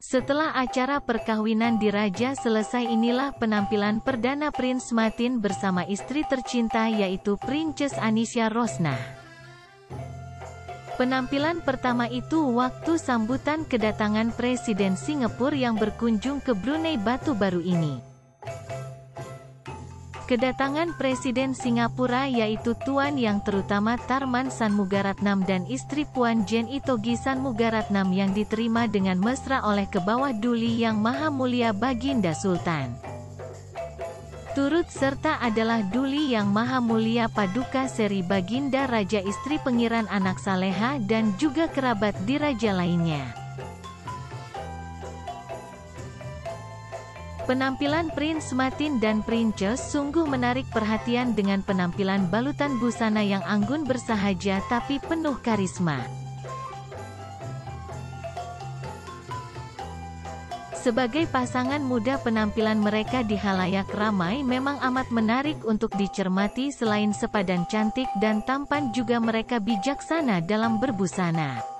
Setelah acara perkawinan di Raja selesai inilah penampilan perdana Prince Martin bersama istri tercinta yaitu Princess Anisha Rosnah. Penampilan pertama itu waktu sambutan kedatangan Presiden Singapura yang berkunjung ke Brunei Batu Baru ini. Kedatangan Presiden Singapura yaitu Tuan Yang Terutama Tarman Sanmugaratnam dan istri Puan Jen Itogi Sanmugaratnam yang diterima dengan mesra oleh ke bawah Duli Yang Maha Mulia Baginda Sultan. Turut serta adalah Duli Yang Maha Mulia Paduka Seri Baginda Raja Istri Pengiran Anak Saleha dan juga kerabat diraja lainnya. Penampilan Prince Martin dan Princess sungguh menarik perhatian dengan penampilan balutan busana yang anggun bersahaja tapi penuh karisma. Sebagai pasangan muda penampilan mereka di halayak ramai memang amat menarik untuk dicermati selain sepadan cantik dan tampan juga mereka bijaksana dalam berbusana.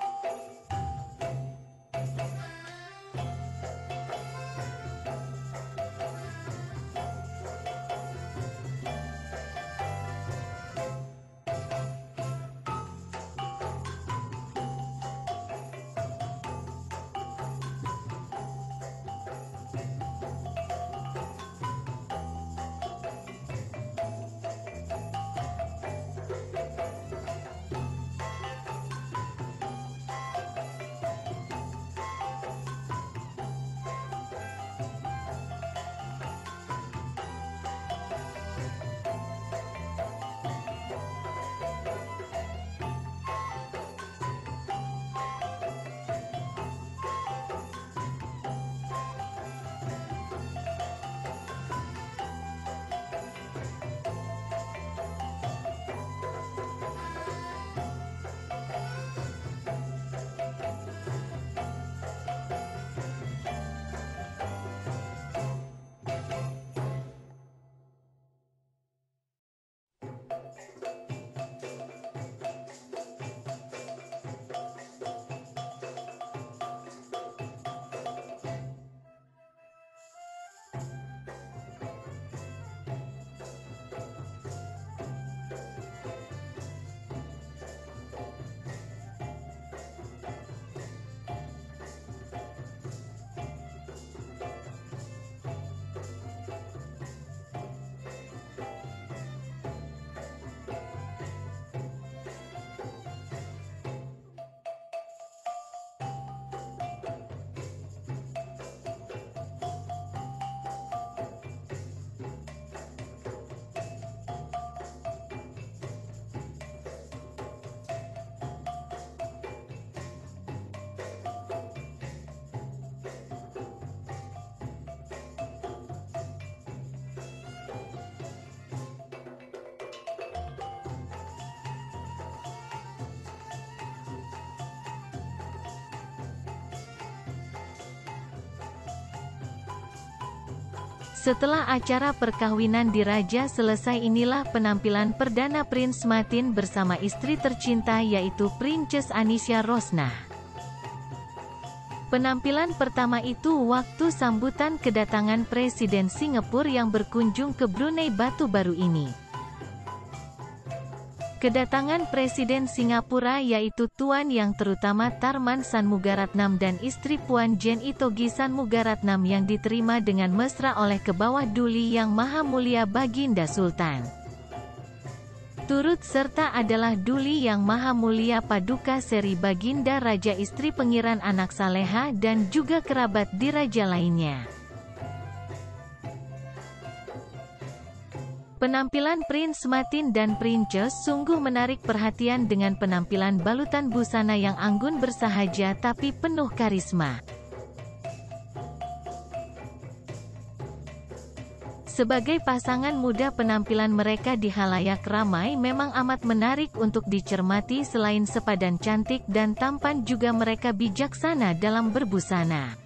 Setelah acara perkawinan di Raja selesai inilah penampilan perdana Prince Martin bersama istri tercinta yaitu Princess Anisha Rosnah. Penampilan pertama itu waktu sambutan kedatangan Presiden Singapura yang berkunjung ke Brunei Batu Baru ini. Kedatangan Presiden Singapura yaitu Tuan Yang Terutama Tarman Sanmugaratnam dan istri Puan Jen Itogi Sanmugaratnam yang diterima dengan mesra oleh ke bawah Duli Yang Maha Mulia Baginda Sultan. Turut serta adalah Duli Yang Maha Mulia Paduka Seri Baginda Raja Istri Pengiran Anak Saleha dan juga kerabat diraja lainnya. Penampilan Prince Martin dan Princess sungguh menarik perhatian dengan penampilan balutan busana yang anggun bersahaja tapi penuh karisma. Sebagai pasangan muda penampilan mereka di halayak ramai memang amat menarik untuk dicermati selain sepadan cantik dan tampan juga mereka bijaksana dalam berbusana.